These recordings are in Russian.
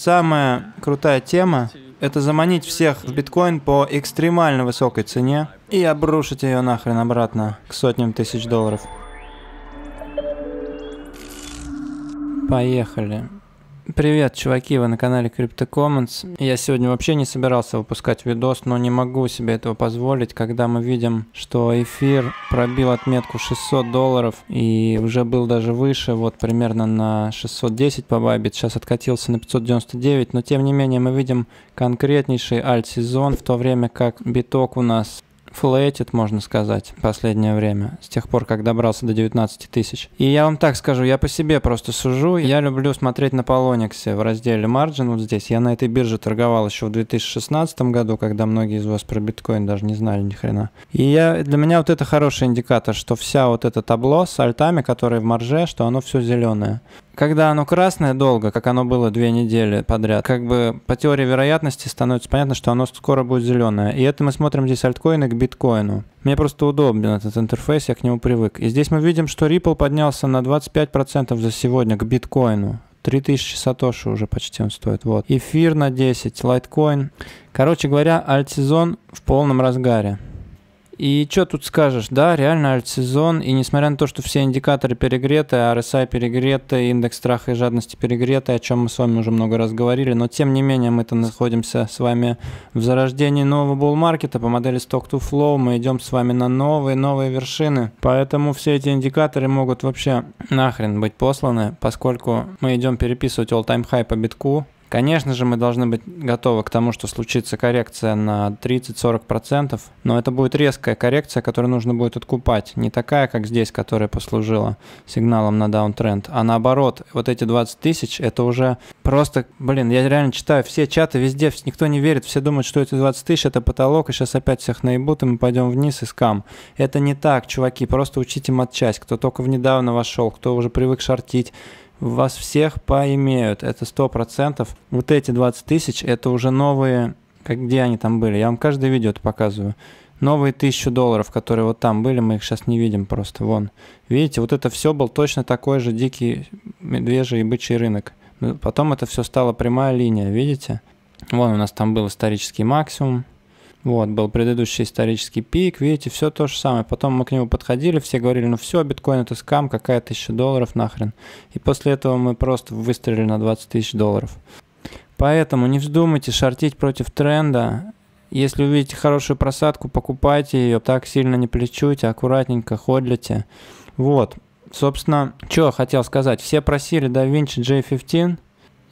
Самая крутая тема – это заманить всех в биткоин по экстремально высокой цене и обрушить ее нахрен обратно к сотням тысяч долларов. Поехали. Привет, чуваки, вы на канале CryptoCommons. Я сегодня вообще не собирался выпускать видос, но не могу себе этого позволить, когда мы видим, что эфир пробил отметку 600 долларов и уже был даже выше, вот примерно на 610 по Bybit, сейчас откатился на 599, но тем не менее мы видим конкретнейший альт-сезон, в то время как биток у нас флетит, можно сказать, последнее время, с тех пор, как добрался до 19 тысяч. И я вам так скажу, я по себе просто сужу, я люблю смотреть на Polonix в разделе Margin, вот здесь. Я на этой бирже торговал еще в 2016 году, когда многие из вас про биткоин даже не знали ни хрена. И я, для меня вот это хороший индикатор, что вся вот это табло с альтами, которые в марже, что оно все зеленое когда оно красное долго, как оно было две недели подряд, как бы по теории вероятности становится понятно, что оно скоро будет зеленое. И это мы смотрим здесь альткоины к биткоину. Мне просто удобен этот интерфейс, я к нему привык. И здесь мы видим, что Ripple поднялся на 25% за сегодня к биткоину. 3000 сатоши уже почти он стоит. Вот. Эфир на 10, лайткоин. Короче говоря, альт-сезон в полном разгаре. И что тут скажешь? Да, реально альт-сезон, и несмотря на то, что все индикаторы перегреты, RSI перегреты, индекс страха и жадности перегреты, о чем мы с вами уже много раз говорили, но тем не менее мы-то находимся с вами в зарождении нового булл-маркета по модели Stock to Flow, мы идем с вами на новые-новые вершины, поэтому все эти индикаторы могут вообще нахрен быть посланы, поскольку мы идем переписывать all-time high по битку, Конечно же, мы должны быть готовы к тому, что случится коррекция на 30-40%, но это будет резкая коррекция, которую нужно будет откупать. Не такая, как здесь, которая послужила сигналом на даунтренд, а наоборот, вот эти 20 тысяч, это уже просто, блин, я реально читаю все чаты везде, никто не верит, все думают, что эти 20 тысяч это потолок, и сейчас опять всех наебут, и мы пойдем вниз и скам. Это не так, чуваки, просто учите матчасть, кто только в недавно вошел, кто уже привык шортить, вас всех поимеют, это сто процентов. Вот эти 20 тысяч, это уже новые, как где они там были, я вам каждое видео это показываю. Новые тысячу долларов, которые вот там были, мы их сейчас не видим просто, вон. Видите, вот это все был точно такой же дикий медвежий и бычий рынок. Потом это все стало прямая линия, видите? Вон у нас там был исторический максимум, вот, был предыдущий исторический пик, видите, все то же самое. Потом мы к нему подходили, все говорили, ну все, биткоин это скам, какая тысяча долларов нахрен. И после этого мы просто выстрелили на 20 тысяч долларов. Поэтому не вздумайте шортить против тренда. Если увидите хорошую просадку, покупайте ее, так сильно не плечуйте, аккуратненько ходлите. Вот, собственно, что хотел сказать. Все просили DaVinci J15,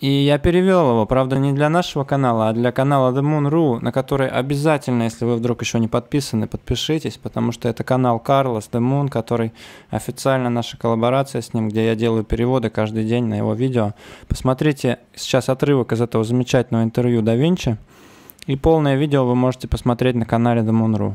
и я перевел его, правда, не для нашего канала, а для канала The Moon.ru, на который обязательно, если вы вдруг еще не подписаны, подпишитесь, потому что это канал Карлос The Moon, который официально наша коллаборация с ним, где я делаю переводы каждый день на его видео. Посмотрите сейчас отрывок из этого замечательного интервью Да Винчи, и полное видео вы можете посмотреть на канале The Moon.ru.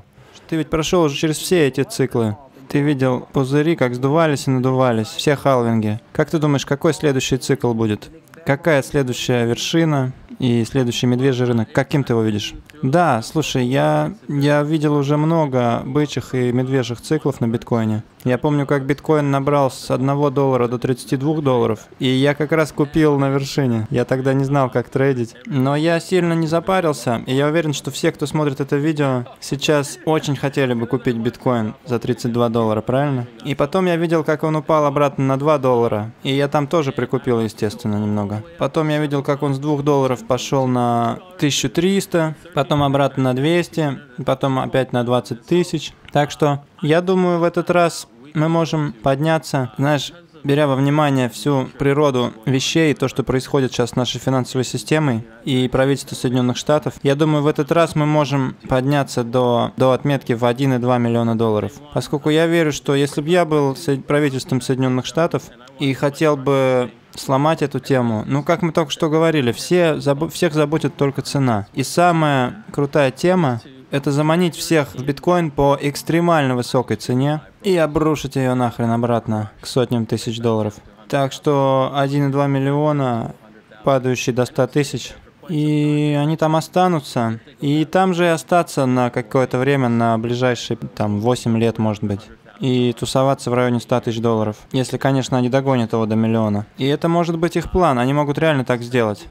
Ты ведь прошел уже через все эти циклы. Ты видел пузыри, как сдувались и надувались, все халвинги. Как ты думаешь, какой следующий цикл будет? Какая следующая вершина и следующий медвежий рынок? Каким ты его видишь? Да, слушай, я, я видел уже много бычьих и медвежьих циклов на биткоине. Я помню, как биткоин набрал с 1 доллара до 32 долларов, и я как раз купил на вершине. Я тогда не знал, как трейдить. Но я сильно не запарился, и я уверен, что все, кто смотрит это видео, сейчас очень хотели бы купить биткоин за 32 доллара, правильно? И потом я видел, как он упал обратно на 2 доллара, и я там тоже прикупил, естественно, немного. Потом я видел, как он с 2 долларов пошел на 1300, потом обратно на 200, потом опять на 20 тысяч. Так что я думаю, в этот раз мы можем подняться, знаешь, беря во внимание всю природу вещей, то, что происходит сейчас с нашей финансовой системой и правительством Соединенных Штатов, я думаю, в этот раз мы можем подняться до, до отметки в 1,2 миллиона долларов. Поскольку я верю, что если бы я был правительством Соединенных Штатов и хотел бы сломать эту тему. Ну, как мы только что говорили, все, заб... всех заботит только цена. И самая крутая тема это заманить всех в биткоин по экстремально высокой цене и обрушить ее нахрен обратно к сотням тысяч долларов. Так что 1,2 миллиона, падающий до 100 тысяч, и они там останутся. И там же и остаться на какое-то время, на ближайшие там 8 лет, может быть. И тусоваться в районе 100 тысяч долларов. Если, конечно, они догонят его до миллиона. И это может быть их план, они могут реально так сделать.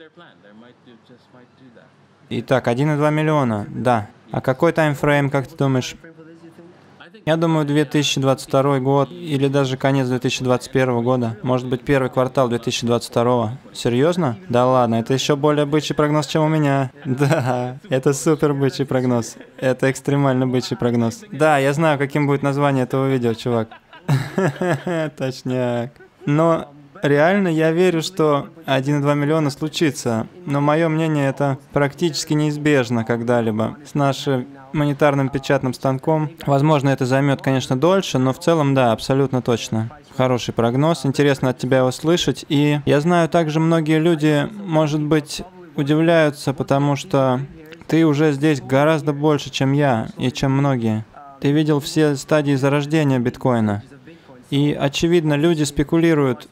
Итак, 1,2 миллиона, да. А какой таймфрейм, как ты думаешь? Я думаю, 2022 год или даже конец 2021 года. Может быть, первый квартал 2022. Серьезно? Да ладно, это еще более бычий прогноз, чем у меня. Да, это супер бычий прогноз. Это экстремально бычий прогноз. Да, я знаю, каким будет название этого видео, чувак. Точняк. Но реально я верю, что 1,2 миллиона случится. Но мое мнение, это практически неизбежно когда-либо. С нашим монетарным печатным станком. Возможно, это займет, конечно, дольше, но в целом, да, абсолютно точно. Хороший прогноз, интересно от тебя его слышать. И я знаю, также многие люди, может быть, удивляются, потому что ты уже здесь гораздо больше, чем я и чем многие. Ты видел все стадии зарождения биткоина. И, очевидно, люди спекулируют,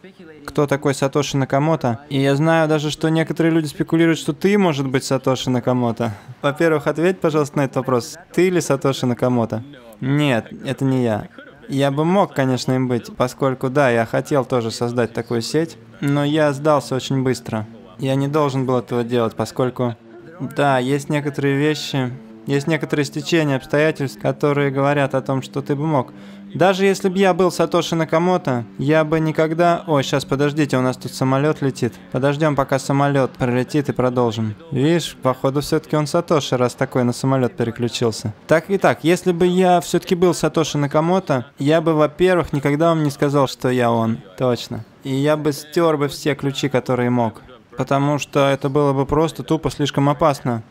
кто такой Сатоши Накамото. И я знаю даже, что некоторые люди спекулируют, что ты, может быть, Сатоши Накамото. Во-первых, ответь, пожалуйста, на этот вопрос. Ты или Сатоши Накамото? Нет, это не я. Я бы мог, конечно, им быть, поскольку, да, я хотел тоже создать такую сеть, но я сдался очень быстро. Я не должен был этого делать, поскольку, да, есть некоторые вещи, есть некоторые стечения обстоятельств, которые говорят о том, что ты бы мог. Даже если бы я был Сатоши Накамото, я бы никогда... Ой, сейчас подождите, у нас тут самолет летит. Подождем, пока самолет пролетит и продолжим. Видишь, походу все-таки он Сатоши, раз такой на самолет переключился. Так и так, если бы я все-таки был Сатоши Накамото, я бы, во-первых, никогда вам не сказал, что я он. Точно. И я бы стер бы все ключи, которые мог. Потому что это было бы просто тупо слишком опасно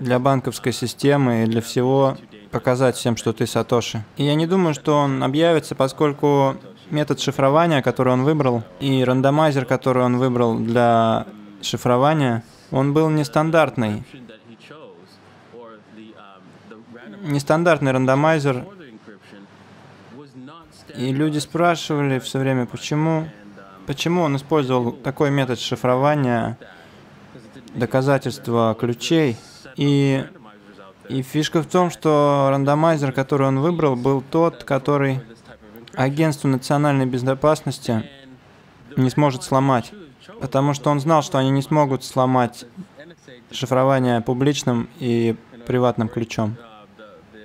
для банковской системы и для всего показать всем, что ты Сатоши. И я не думаю, что он объявится, поскольку метод шифрования, который он выбрал, и рандомайзер, который он выбрал для шифрования, он был нестандартный. Нестандартный рандомайзер. И люди спрашивали все время, почему, почему он использовал такой метод шифрования доказательства ключей. И, и фишка в том, что рандомайзер, который он выбрал, был тот, который агентство национальной безопасности не сможет сломать. Потому что он знал, что они не смогут сломать шифрование публичным и приватным ключом,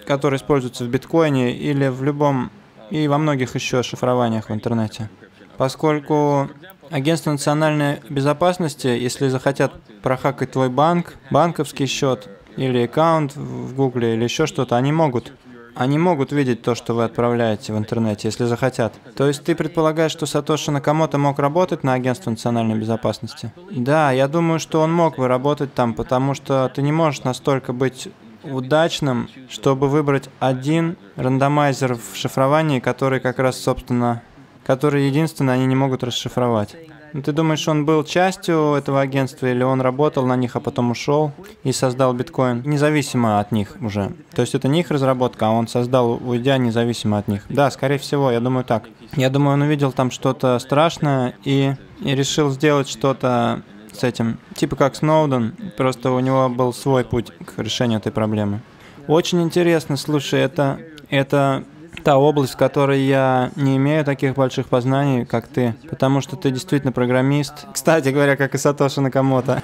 который используется в биткоине или в любом, и во многих еще шифрованиях в интернете. Поскольку Агентство национальной безопасности, если захотят прохакать твой банк, банковский счет или аккаунт в Гугле или еще что-то, они могут. Они могут видеть то, что вы отправляете в интернете, если захотят. То есть ты предполагаешь, что Сатоши Накамото мог работать на агентство национальной безопасности? Да, я думаю, что он мог бы работать там, потому что ты не можешь настолько быть удачным, чтобы выбрать один рандомайзер в шифровании, который как раз, собственно, которые единственное они не могут расшифровать. Ну, ты думаешь, он был частью этого агентства или он работал на них, а потом ушел и создал биткоин независимо от них уже? То есть это не их разработка, а он создал, уйдя независимо от них. Да, скорее всего, я думаю так. Я думаю, он увидел там что-то страшное и, и решил сделать что-то с этим. Типа как Сноуден, просто у него был свой путь к решению этой проблемы. Очень интересно, слушай, это, это та область, в которой я не имею таких больших познаний, как ты, потому что ты действительно программист. Кстати говоря, как и Сатоши Накамото.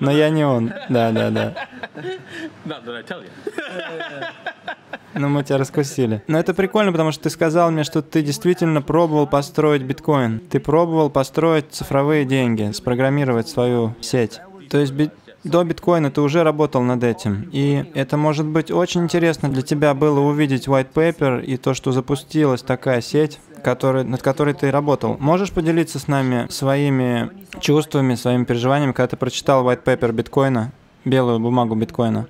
Но я не он. Да, да, да. Ну, мы тебя раскусили. Но это прикольно, потому что ты сказал мне, что ты действительно пробовал построить биткоин. Ты пробовал построить цифровые деньги, спрограммировать свою сеть. То есть до биткоина ты уже работал над этим. И это может быть очень интересно для тебя было увидеть white paper и то, что запустилась такая сеть, который, над которой ты работал. Можешь поделиться с нами своими чувствами, своими переживаниями, когда ты прочитал white paper биткоина, белую бумагу биткоина?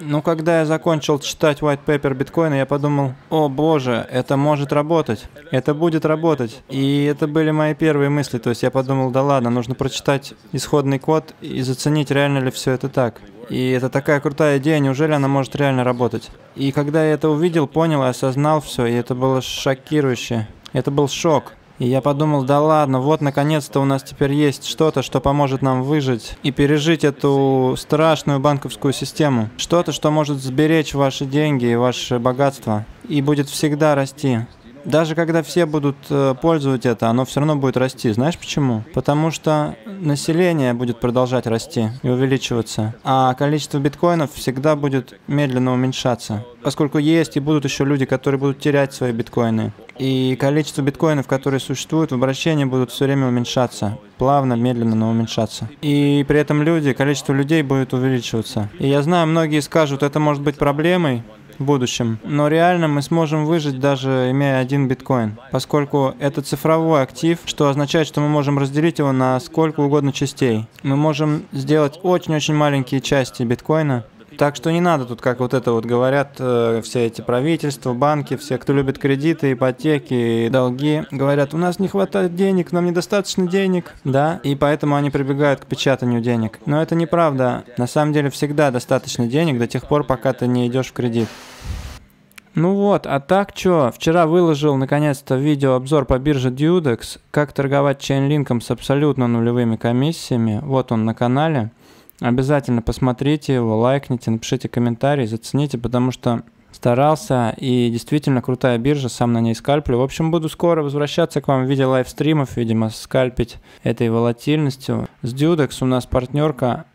Ну, когда я закончил читать white paper биткоина, я подумал, о боже, это может работать, это будет работать. И это были мои первые мысли, то есть я подумал, да ладно, нужно прочитать исходный код и заценить, реально ли все это так. И это такая крутая идея, неужели она может реально работать? И когда я это увидел, понял осознал все, и это было шокирующе. Это был шок. И я подумал, да ладно, вот наконец-то у нас теперь есть что-то, что поможет нам выжить и пережить эту страшную банковскую систему. Что-то, что может сберечь ваши деньги и ваше богатство и будет всегда расти. Даже когда все будут э, пользовать это, оно все равно будет расти. Знаешь почему? Потому что население будет продолжать расти и увеличиваться, а количество биткоинов всегда будет медленно уменьшаться, поскольку есть и будут еще люди, которые будут терять свои биткоины. И количество биткоинов, которые существуют в обращении, будут все время уменьшаться. Плавно, медленно, но уменьшаться. И при этом люди, количество людей будет увеличиваться. И я знаю, многие скажут, это может быть проблемой, в будущем. Но реально мы сможем выжить даже имея один биткоин, поскольку это цифровой актив, что означает, что мы можем разделить его на сколько угодно частей. Мы можем сделать очень-очень маленькие части биткоина, так что не надо тут, как вот это вот говорят э, все эти правительства, банки, все, кто любит кредиты, ипотеки, долги, говорят, у нас не хватает денег, нам недостаточно денег, да, и поэтому они прибегают к печатанию денег. Но это неправда. На самом деле всегда достаточно денег до тех пор, пока ты не идешь в кредит. Ну вот, а так что, вчера выложил наконец-то видеообзор по бирже Dudex, как торговать чейнлинком с абсолютно нулевыми комиссиями. Вот он на канале. Обязательно посмотрите его, лайкните, напишите комментарий, зацените, потому что старался и действительно крутая биржа, сам на ней скальплю. В общем, буду скоро возвращаться к вам в виде лайвстримов, видимо, скальпить этой волатильностью. С Dudex у нас партнерка,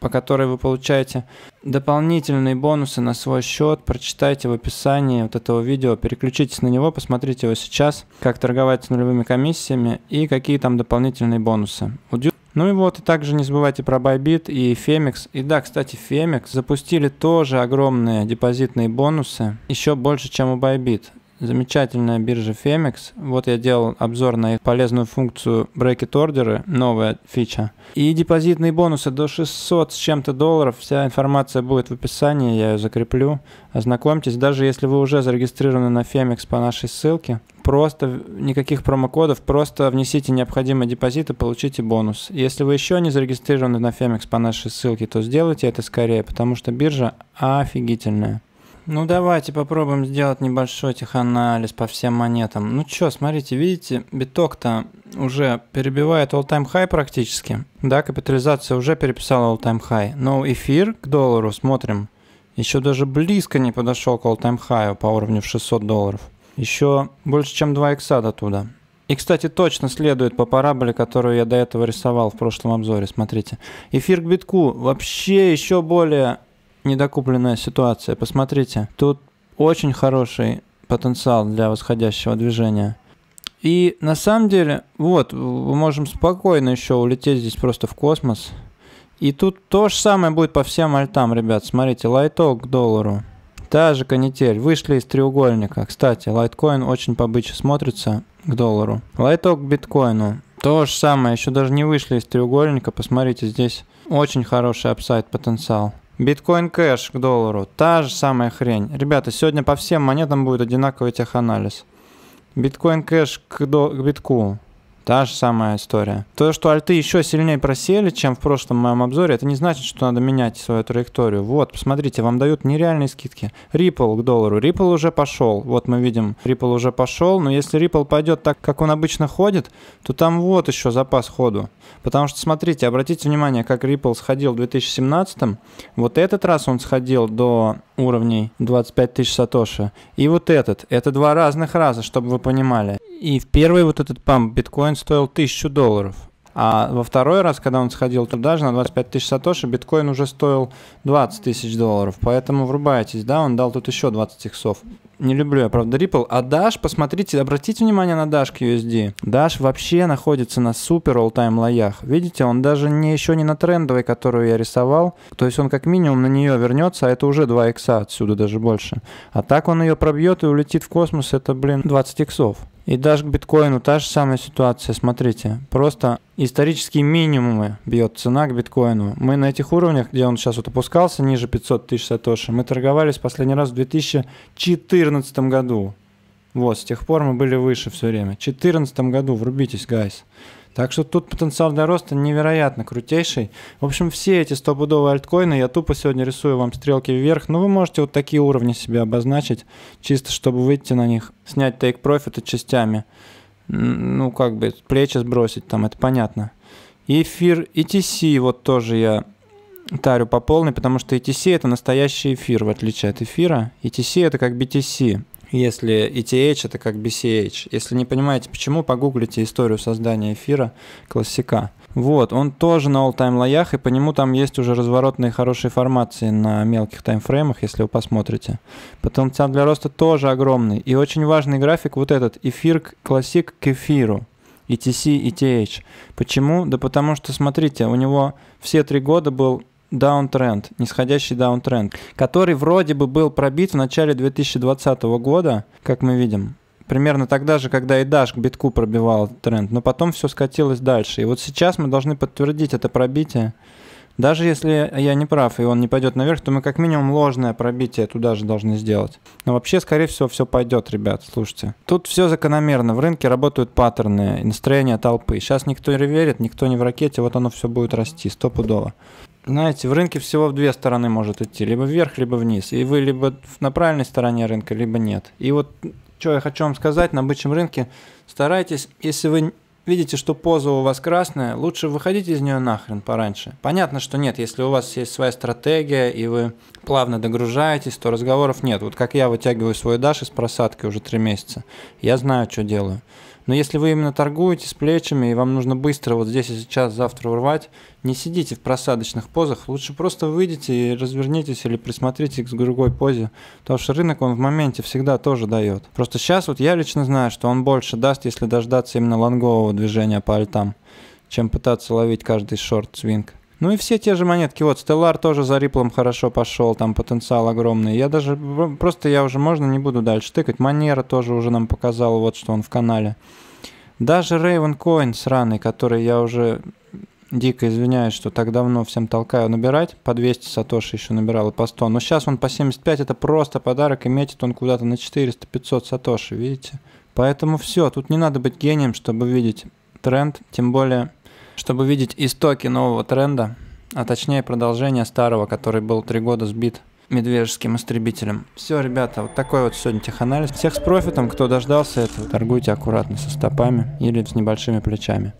по которой вы получаете дополнительные бонусы на свой счет. Прочитайте в описании вот этого видео, переключитесь на него, посмотрите его сейчас, как торговать с нулевыми комиссиями и какие там дополнительные бонусы. У ну и вот, и также не забывайте про Bybit и Femex. И да, кстати, Femex запустили тоже огромные депозитные бонусы, еще больше, чем у Bybit. Замечательная биржа Femex. Вот я делал обзор на их полезную функцию Bracket Order, новая фича. И депозитные бонусы до 600 с чем-то долларов. Вся информация будет в описании, я ее закреплю. Ознакомьтесь, даже если вы уже зарегистрированы на Femex по нашей ссылке. Просто никаких промокодов, просто внесите необходимый депозит и получите бонус. Если вы еще не зарегистрированы на Femex по нашей ссылке, то сделайте это скорее, потому что биржа офигительная. Ну давайте попробуем сделать небольшой теханализ по всем монетам. Ну чё, смотрите, видите, биток-то уже перебивает all-time high практически. Да, капитализация уже переписала all-time high. Но эфир к доллару, смотрим, еще даже близко не подошел к all-time high по уровню в 600 долларов. Еще больше, чем 2 икса до туда. И, кстати, точно следует по параболе, которую я до этого рисовал в прошлом обзоре. Смотрите. Эфир к битку вообще еще более недокупленная ситуация. Посмотрите, тут очень хороший потенциал для восходящего движения. И на самом деле, вот, мы можем спокойно еще улететь здесь просто в космос. И тут то же самое будет по всем альтам, ребят. Смотрите, лайток к доллару. Та же канитель. Вышли из треугольника. Кстати, лайткоин очень побыче смотрится к доллару. Лайток к биткоину. То же самое. Еще даже не вышли из треугольника. Посмотрите, здесь очень хороший upside потенциал. Bitcoin Cash к доллару. Та же самая хрень. Ребята, сегодня по всем монетам будет одинаковый теханализ. Bitcoin Cash к, до, к битку. Та же самая история. То, что альты еще сильнее просели, чем в прошлом моем обзоре, это не значит, что надо менять свою траекторию. Вот, посмотрите, вам дают нереальные скидки. Ripple к доллару. Ripple уже пошел. Вот мы видим, Ripple уже пошел. Но если Ripple пойдет так, как он обычно ходит, то там вот еще запас ходу. Потому что, смотрите, обратите внимание, как Ripple сходил в 2017. Вот этот раз он сходил до уровней 25 тысяч сатоши. И вот этот. Это два разных раза, чтобы вы понимали. И в первый вот этот памп биткоин стоил 1000 долларов. А во второй раз, когда он сходил туда же на 25 тысяч сатоши, биткоин уже стоил 20 тысяч долларов. Поэтому врубайтесь, да, он дал тут еще 20 иксов. Не люблю я, правда, Ripple. А Dash, посмотрите, обратите внимание на Dash USD. Dash вообще находится на супер all-time лоях. Видите, он даже не еще не на трендовой, которую я рисовал. То есть он как минимум на нее вернется, а это уже 2 икса отсюда, даже больше. А так он ее пробьет и улетит в космос, это, блин, 20 иксов. И даже к биткоину та же самая ситуация, смотрите, просто исторические минимумы бьет цена к биткоину. Мы на этих уровнях, где он сейчас вот опускался ниже 500 тысяч сатоши, мы торговались последний раз в 2014 году. Вот, с тех пор мы были выше все время. В 2014 году, врубитесь, гайс. Так что тут потенциал для роста невероятно крутейший. В общем, все эти стопудовые альткоины, я тупо сегодня рисую вам стрелки вверх, но вы можете вот такие уровни себе обозначить, чисто чтобы выйти на них, снять take profit частями. Ну, как бы, плечи сбросить там, это понятно. Эфир ETC вот тоже я тарю по полной, потому что ETC это настоящий эфир, в отличие от эфира. ETC это как BTC если ETH это как BCH. Если не понимаете почему, погуглите историю создания эфира классика. Вот, он тоже на all-time лоях, и по нему там есть уже разворотные хорошие формации на мелких таймфреймах, если вы посмотрите. Потенциал для роста тоже огромный. И очень важный график вот этот, эфир классик к эфиру. ETC, ETH. Почему? Да потому что, смотрите, у него все три года был даунтренд, нисходящий даунтренд, который вроде бы был пробит в начале 2020 года, как мы видим. Примерно тогда же, когда и Dash к битку пробивал тренд, но потом все скатилось дальше. И вот сейчас мы должны подтвердить это пробитие. Даже если я не прав, и он не пойдет наверх, то мы как минимум ложное пробитие туда же должны сделать. Но вообще, скорее всего, все пойдет, ребят, слушайте. Тут все закономерно. В рынке работают паттерны, настроение толпы. Сейчас никто не верит, никто не в ракете, вот оно все будет расти, стопудово. Знаете, в рынке всего в две стороны может идти, либо вверх, либо вниз. И вы либо на правильной стороне рынка, либо нет. И вот что я хочу вам сказать, на бычьем рынке старайтесь, если вы видите, что поза у вас красная, лучше выходите из нее нахрен пораньше. Понятно, что нет, если у вас есть своя стратегия, и вы плавно догружаетесь, то разговоров нет. Вот как я вытягиваю свой даш из просадки уже три месяца, я знаю, что делаю. Но если вы именно торгуете с плечами, и вам нужно быстро вот здесь и сейчас, завтра урвать, не сидите в просадочных позах, лучше просто выйдите и развернитесь или присмотрите к другой позе, потому что рынок он в моменте всегда тоже дает. Просто сейчас вот я лично знаю, что он больше даст, если дождаться именно лонгового движения по альтам, чем пытаться ловить каждый шорт-свинг. Ну и все те же монетки. Вот Stellar тоже за Риплом хорошо пошел, там потенциал огромный. Я даже, просто я уже можно не буду дальше тыкать. Манера тоже уже нам показал, вот что он в канале. Даже Raven Coin сраный, который я уже дико извиняюсь, что так давно всем толкаю набирать. По 200 сатоши еще набирал и по 100. Но сейчас он по 75, это просто подарок, и метит он куда-то на 400-500 сатоши, видите? Поэтому все, тут не надо быть гением, чтобы видеть тренд, тем более чтобы видеть истоки нового тренда, а точнее продолжение старого, который был три года сбит медвежским истребителем. Все, ребята, вот такой вот сегодня теханализ. Всех с профитом, кто дождался этого, торгуйте аккуратно со стопами или с небольшими плечами.